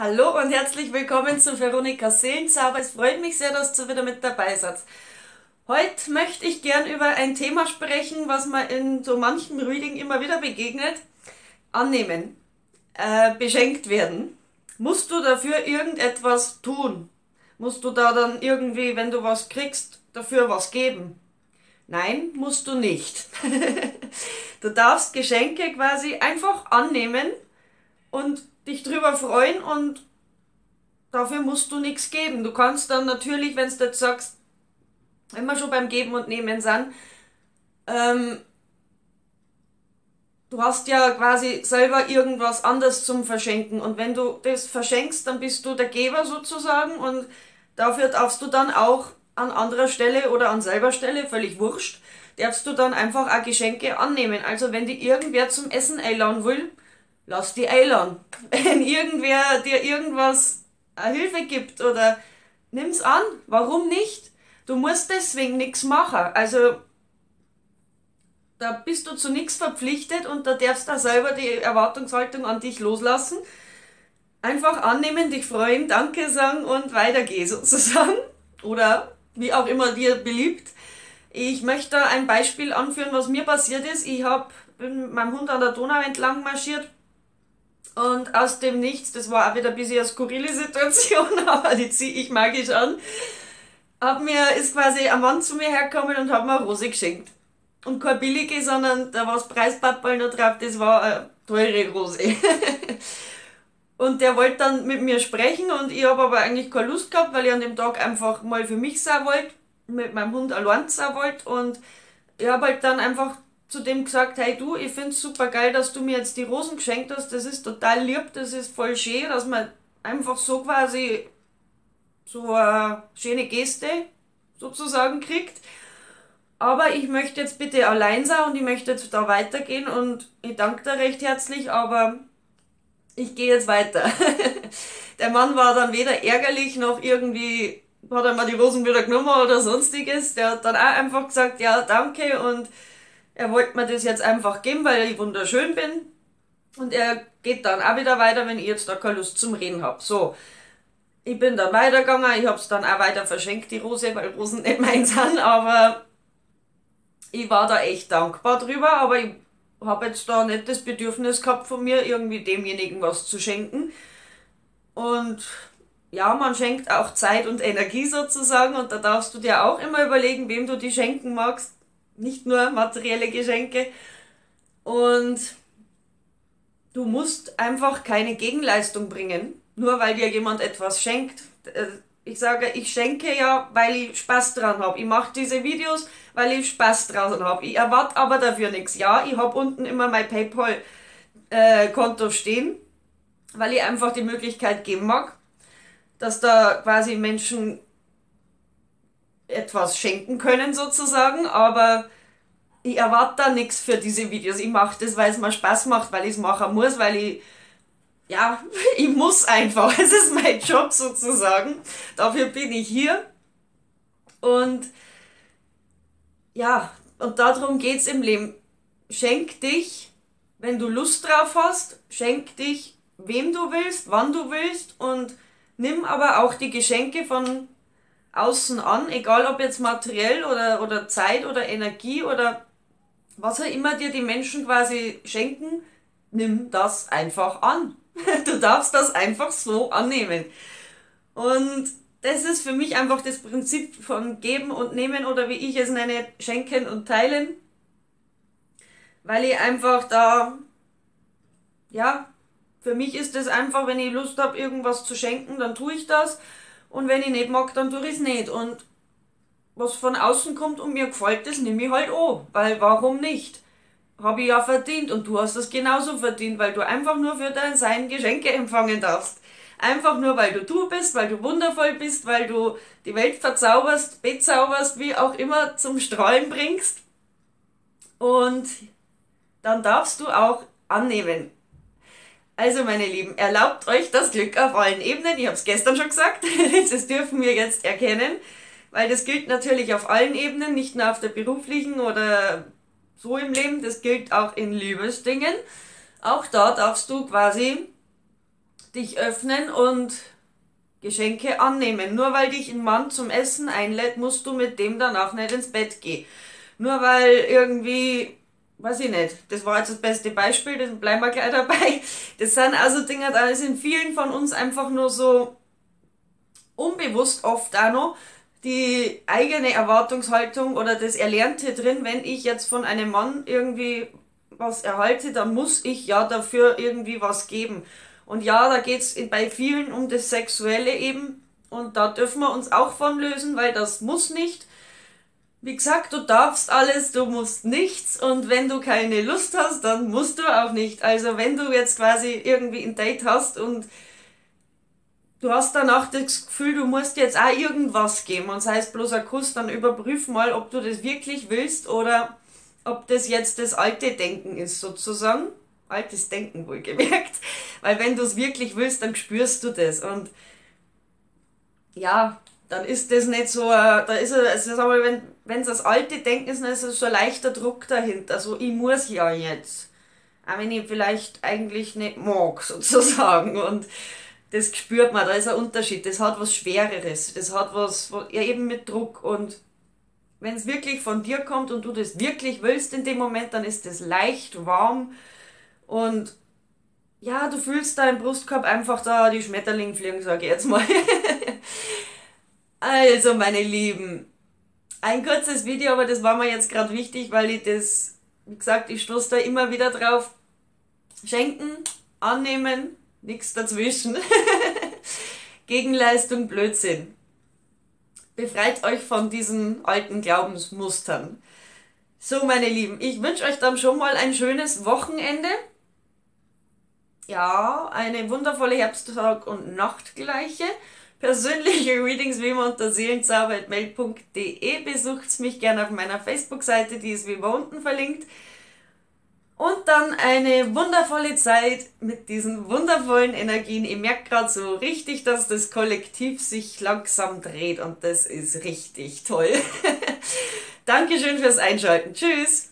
Hallo und herzlich willkommen zu Veronika Seelenzauber. Es freut mich sehr, dass du wieder mit dabei seid. Heute möchte ich gern über ein Thema sprechen, was mir in so manchem Reading immer wieder begegnet. Annehmen. Äh, beschenkt werden. Musst du dafür irgendetwas tun? Musst du da dann irgendwie, wenn du was kriegst, dafür was geben? Nein, musst du nicht. du darfst Geschenke quasi einfach annehmen und dich drüber freuen und dafür musst du nichts geben. Du kannst dann natürlich, wenn du jetzt sagst, wir schon beim Geben und Nehmen sind, ähm, du hast ja quasi selber irgendwas anderes zum Verschenken und wenn du das verschenkst, dann bist du der Geber sozusagen und dafür darfst du dann auch an anderer Stelle oder an selber Stelle, völlig wurscht, darfst du dann einfach auch Geschenke annehmen. Also wenn die irgendwer zum Essen einladen will, lass die einladen. Wenn irgendwer dir irgendwas Hilfe gibt oder nimm's an. Warum nicht? Du musst deswegen nichts machen. Also da bist du zu nichts verpflichtet und da darfst du selber die Erwartungshaltung an dich loslassen. Einfach annehmen, dich freuen, Danke sagen und weitergehen sozusagen. Oder wie auch immer dir beliebt. Ich möchte ein Beispiel anführen, was mir passiert ist. Ich bin mit meinem Hund an der Donau entlang marschiert und aus dem Nichts, das war auch wieder ein bisschen eine skurrile Situation, aber die ziehe ich magisch an, hab mir, ist quasi ein Mann zu mir hergekommen und hat mir eine Rose geschenkt. Und keine billige, sondern da war das Preispappel noch drauf, das war eine teure Rose. und der wollte dann mit mir sprechen und ich habe aber eigentlich keine Lust gehabt, weil ich an dem Tag einfach mal für mich sein wollte, mit meinem Hund allein sein wollte und ich habe halt dann einfach zu dem gesagt, hey du, ich find's super geil, dass du mir jetzt die Rosen geschenkt hast, das ist total lieb, das ist voll schön, dass man einfach so quasi so eine schöne Geste sozusagen kriegt. Aber ich möchte jetzt bitte allein sein und ich möchte jetzt da weitergehen und ich danke dir recht herzlich, aber ich gehe jetzt weiter. Der Mann war dann weder ärgerlich noch irgendwie hat er mal die Rosen wieder genommen oder sonstiges. Der hat dann auch einfach gesagt, ja, danke und er wollte mir das jetzt einfach geben, weil ich wunderschön bin. Und er geht dann auch wieder weiter, wenn ich jetzt da keine Lust zum Reden habe. So, ich bin dann weitergegangen, ich habe es dann auch weiter verschenkt, die Rose, weil Rosen nicht meins sind, aber ich war da echt dankbar drüber, aber ich habe jetzt da nicht das Bedürfnis gehabt von mir, irgendwie demjenigen was zu schenken. Und ja, man schenkt auch Zeit und Energie sozusagen und da darfst du dir auch immer überlegen, wem du die schenken magst nicht nur materielle Geschenke. Und du musst einfach keine Gegenleistung bringen, nur weil dir jemand etwas schenkt. Äh, ich sage, ich schenke ja, weil ich Spaß dran habe. Ich mache diese Videos, weil ich Spaß dran habe. Ich erwarte aber dafür nichts. Ja, ich habe unten immer mein PayPal-Konto stehen, weil ich einfach die Möglichkeit geben mag, dass da quasi Menschen etwas schenken können sozusagen, aber ich erwarte da nichts für diese Videos. Ich mache das, weil es mir Spaß macht, weil ich es machen muss, weil ich, ja, ich muss einfach. Es ist mein Job sozusagen. Dafür bin ich hier. Und ja, und darum geht es im Leben. Schenk dich, wenn du Lust drauf hast, schenk dich, wem du willst, wann du willst und nimm aber auch die Geschenke von außen an, egal ob jetzt materiell oder, oder Zeit oder Energie oder was auch immer dir die Menschen quasi schenken, nimm das einfach an. Du darfst das einfach so annehmen. Und das ist für mich einfach das Prinzip von Geben und Nehmen oder wie ich es nenne, Schenken und Teilen. Weil ich einfach da, ja, für mich ist es einfach, wenn ich Lust habe, irgendwas zu schenken, dann tue ich das. Und wenn ich nicht mag, dann tue ich es nicht. Und was von außen kommt und mir gefällt, das nehme ich halt an. Weil warum nicht? Habe ich ja verdient und du hast das genauso verdient, weil du einfach nur für dein Sein Geschenke empfangen darfst. Einfach nur, weil du du bist, weil du wundervoll bist, weil du die Welt verzauberst, bezauberst, wie auch immer zum Strahlen bringst. Und dann darfst du auch annehmen. Also meine Lieben, erlaubt euch das Glück auf allen Ebenen. Ich habe es gestern schon gesagt. das dürfen wir jetzt erkennen, weil das gilt natürlich auf allen Ebenen, nicht nur auf der beruflichen oder so im Leben. Das gilt auch in Liebesdingen. Auch da darfst du quasi dich öffnen und Geschenke annehmen. Nur weil dich ein Mann zum Essen einlädt, musst du mit dem danach nicht ins Bett gehen. Nur weil irgendwie, weiß ich nicht, das war jetzt das beste Beispiel, das bleiben wir gleich dabei. Das sind also Dinge, da sind vielen von uns einfach nur so unbewusst oft auch noch die eigene Erwartungshaltung oder das Erlernte drin, wenn ich jetzt von einem Mann irgendwie was erhalte, dann muss ich ja dafür irgendwie was geben. Und ja, da geht's bei vielen um das Sexuelle eben. Und da dürfen wir uns auch von lösen, weil das muss nicht. Wie gesagt, du darfst alles, du musst nichts. Und wenn du keine Lust hast, dann musst du auch nicht. Also wenn du jetzt quasi irgendwie ein Date hast und du hast danach das Gefühl, du musst jetzt auch irgendwas geben. Und sei es bloß ein Kuss, dann überprüf mal, ob du das wirklich willst oder ob das jetzt das alte Denken ist, sozusagen altes Denken wohlgemerkt. Weil wenn du es wirklich willst, dann spürst du das. Und ja, dann ist das nicht so, da ist es, also aber wenn wenn es das alte Denken ist, dann ist es so ein leichter Druck dahinter. So, ich muss ja jetzt. Auch wenn ich vielleicht eigentlich nicht mag, sozusagen. Und das spürt man, da ist ein Unterschied. Das hat was Schwereres. Das hat was, ja eben mit Druck. Und wenn es wirklich von dir kommt und du das wirklich willst in dem Moment, dann ist das leicht, warm und ja, du fühlst da im Brustkorb einfach da die Schmetterlinge fliegen, sage ich jetzt mal. also, meine Lieben, ein kurzes Video, aber das war mir jetzt gerade wichtig, weil ich das, wie gesagt, ich stoße da immer wieder drauf. Schenken, annehmen, nichts dazwischen. Gegenleistung, Blödsinn. Befreit euch von diesen alten Glaubensmustern. So, meine Lieben, ich wünsche euch dann schon mal ein schönes Wochenende ja, eine wundervolle Herbsttag- und Nachtgleiche. Persönliche Readings wie immer unter seelenzauber.mail.de. Besucht mich gerne auf meiner Facebook-Seite, die ist wie immer unten verlinkt. Und dann eine wundervolle Zeit mit diesen wundervollen Energien. Ich merke gerade so richtig, dass das Kollektiv sich langsam dreht und das ist richtig toll. Dankeschön fürs Einschalten. Tschüss!